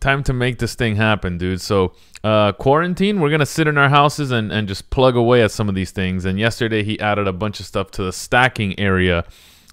Time to make this thing happen, dude. So, uh, quarantine, we're going to sit in our houses and, and just plug away at some of these things. And yesterday, he added a bunch of stuff to the stacking area,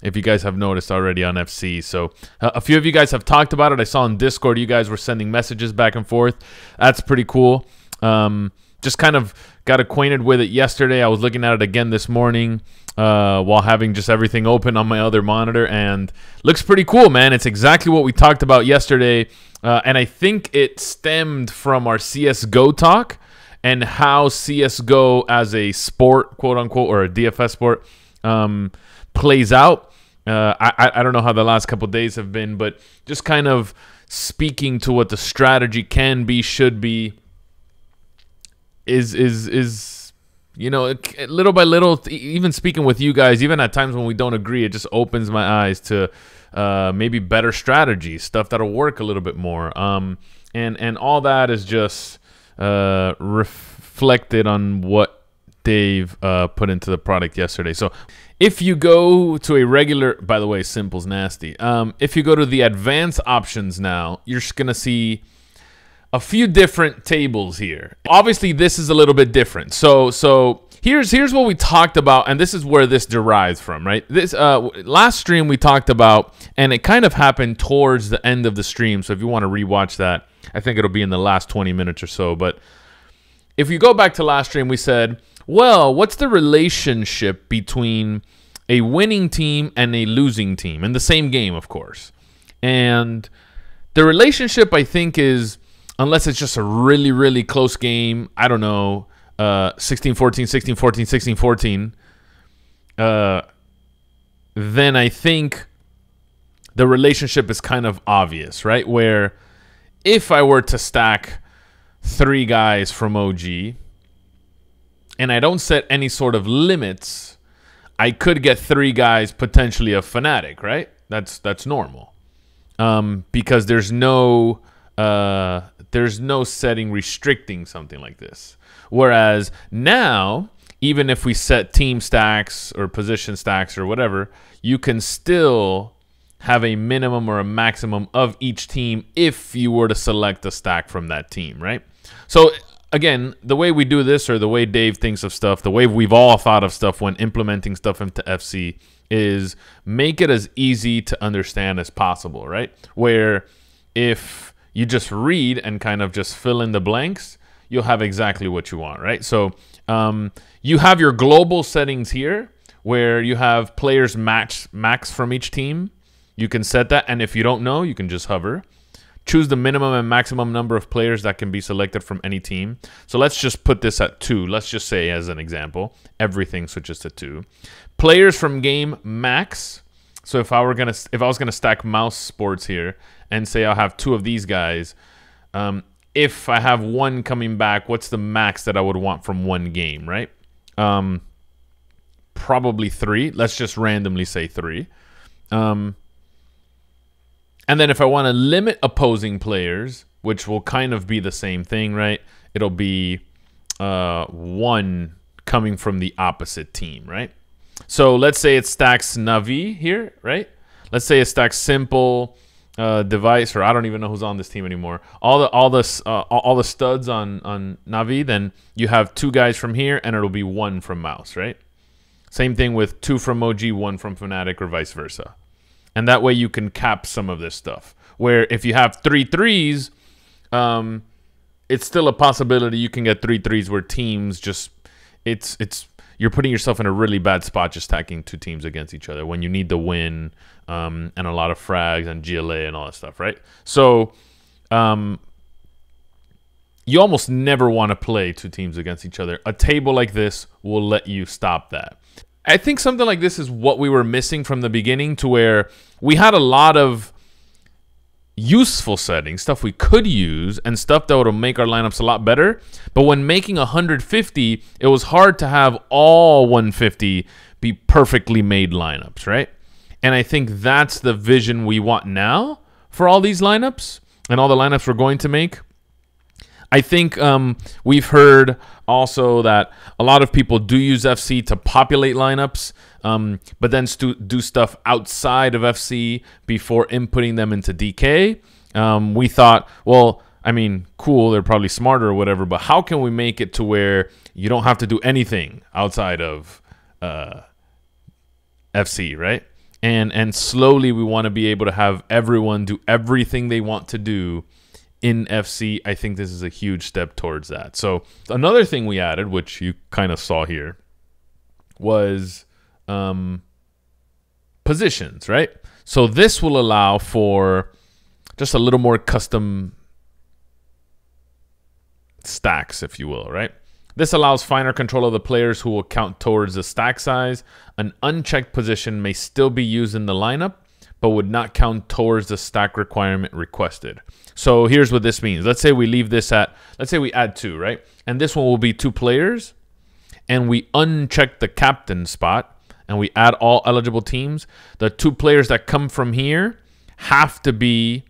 if you guys have noticed already on FC. So, uh, a few of you guys have talked about it. I saw on Discord you guys were sending messages back and forth. That's pretty cool. Um, just kind of got acquainted with it yesterday. I was looking at it again this morning uh, while having just everything open on my other monitor, and looks pretty cool, man. It's exactly what we talked about yesterday, uh, and I think it stemmed from our CS:GO talk and how CS:GO as a sport, quote unquote, or a DFS sport, um, plays out. Uh, I I don't know how the last couple days have been, but just kind of speaking to what the strategy can be, should be, is is is you know, little by little, even speaking with you guys, even at times when we don't agree, it just opens my eyes to uh, maybe better strategies, stuff that'll work a little bit more. Um, and and all that is just uh, reflected on what Dave uh, put into the product yesterday. So if you go to a regular, by the way, s1mple's nasty. Um, if you go to the advanced options now, you're just gonna see a few different tables here. Obviously, this is a little bit different. So, so here's here's what we talked about, and this is where this derives from, right? This uh, last stream we talked about, and it kind of happened towards the end of the stream. So if you want to rewatch that, I think it'll be in the last 20 minutes or so. But if you go back to last stream, we said, well, what's the relationship between a winning team and a losing team in the same game, of course? And the relationship, I think, is unless it's just a really, really close game. I don't know, uh, 16 14, 16 14, 16 14. Uh, then I think the relationship is kind of obvious, right? Where if I were to stack three guys from OG and I don't set any sort of limits, I could get three guys potentially a Fnatic, right? That's that's normal. Um, because there's no uh, there's no setting restricting something like this. Whereas now, even if we set team stacks or position stacks or whatever, you can still have a minimum or a maximum of each team if you were to select a stack from that team, right? So again, the way we do this or the way Dave thinks of stuff, the way we've all thought of stuff when implementing stuff into FC is make it as easy to understand as possible, right? Where if you just read and kind of just fill in the blanks, you'll have exactly what you want, right? So um, you have your global settings here where you have players match max from each team. You can set that, and if you don't know, you can just hover. Choose the minimum and maximum number of players that can be selected from any team. So let's just put this at two. Let's just say, as an example, everything switches to two. Players from game max. So if I were gonna, if I was gonna stack mousesports here, and say I'll have two of these guys, um, if I have one coming back, what's the max that I would want from one game, right? Um, probably three. Let's just randomly say three. Um, and then if I want to limit opposing players, which will kind of be the same thing, right? It'll be uh, one coming from the opposite team, right? So let's say it stacks Navi here, right? Let's say it stacks s1mple, uh, device, or I don't even know who's on this team anymore. All the all the uh, all the studs on on Navi, then you have two guys from here, and it'll be one from Mouse, right? Same thing with two from OG, one from Fnatic, or vice versa. And that way you can cap some of this stuff. Where if you have three threes, um, it's still a possibility you can get three threes where teams just it's it's you're putting yourself in a really bad spot just stacking two teams against each other when you need the win um, and a lot of frags and GLA and all that stuff, right? So um, you almost never want to play two teams against each other. A table like this will let you stop that. I think something like this is what we were missing from the beginning to where we had a lot of useful settings, stuff we could use, and stuff that would make our lineups a lot better. But when making 150, it was hard to have all 150 be perfectly made lineups, right? And I think that's the vision we want now for all these lineups and all the lineups we're going to make. I think um, we've heard also that a lot of people do use FC to populate lineups, um, but then stu- do stuff outside of FC before inputting them into DK. Um, we thought, well, I mean, cool, they're probably smarter or whatever, but how can we make it to where you don't have to do anything outside of uh, FC, right? And and slowly we want to be able to have everyone do everything they want to do in FC. I think this is a huge step towards that. So another thing we added, which you kind of saw here, was um, positions, right? So this will allow for just a little more custom stacks, if you will, right? This allows finer control of the players who will count towards the stack size. An unchecked position may still be used in the lineup, but would not count towards the stack requirement requested. So here's what this means. Let's say we leave this at, let's say we add two, right? And this one will be two players, and we uncheck the captain spot, and we add all eligible teams. The two players that come from here have to be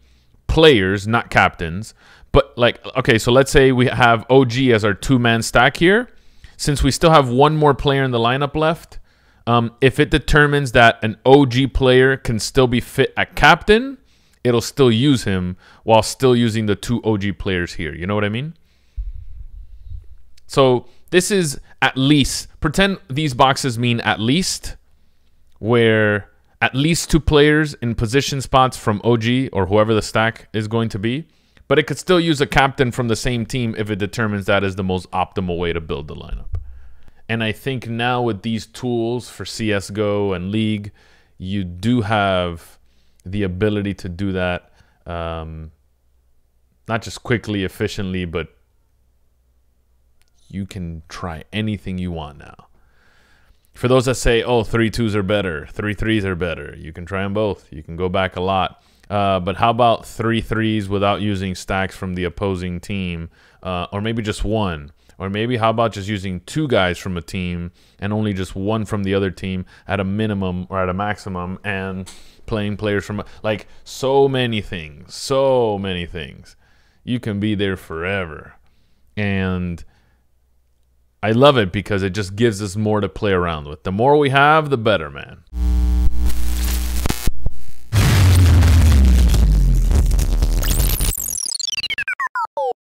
players, not captains. But like, okay, so let's say we have OG as our two-man stack here. Since we still have one more player in the lineup left, um, if it determines that an OG player can still be fit at captain, it'll still use him while still using the two OG players here. You know what I mean? So this is at least, pretend these boxes mean at least, where at least two players in position spots from OG or whoever the stack is going to be but it could still use a captain from the same team if it determines that is the most optimal way to build the lineup. And I think now with these tools for CSGO and League, you do have the ability to do that um, not just quickly, efficiently, but you can try anything you want now. For those that say, oh, three twos are better, three threes are better, you can try them both. You can go back a lot. Uh, but how about three threes without using stacks from the opposing team, uh, or maybe just one, or maybe how about just using two guys from a team and only just one from the other team at a minimum or at a maximum, and playing players from like so many things, so many things. You can be there forever, and I love it because it just gives us more to play around with. The more we have, the better, man.